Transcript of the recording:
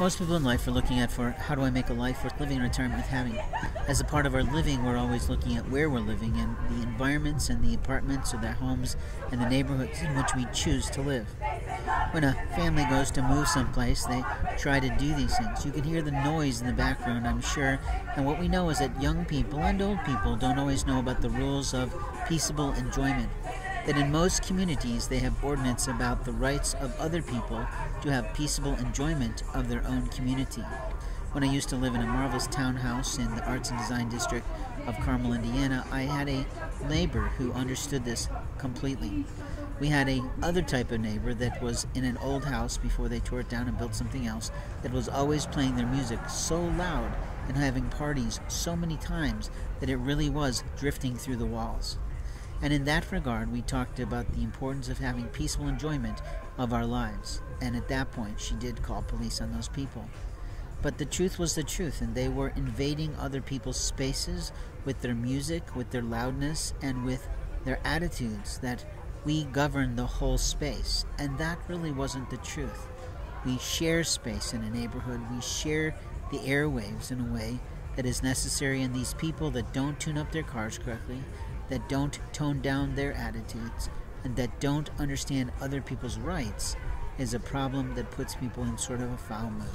Most people in life are looking at for how do I make a life worth living in retirement with having. As a part of our living, we're always looking at where we're living and the environments and the apartments or their homes and the neighborhoods in which we choose to live. When a family goes to move someplace, they try to do these things. You can hear the noise in the background, I'm sure, and what we know is that young people and old people don't always know about the rules of peaceable enjoyment that in most communities they have ordinance about the rights of other people to have peaceable enjoyment of their own community. When I used to live in a marvelous townhouse in the Arts and Design District of Carmel, Indiana, I had a neighbor who understood this completely. We had a other type of neighbor that was in an old house before they tore it down and built something else that was always playing their music so loud and having parties so many times that it really was drifting through the walls. And in that regard, we talked about the importance of having peaceful enjoyment of our lives. And at that point, she did call police on those people. But the truth was the truth, and they were invading other people's spaces with their music, with their loudness, and with their attitudes that we govern the whole space. And that really wasn't the truth. We share space in a neighborhood, we share the airwaves in a way that is necessary, and these people that don't tune up their cars correctly, that don't tone down their attitudes and that don't understand other people's rights is a problem that puts people in sort of a foul mood.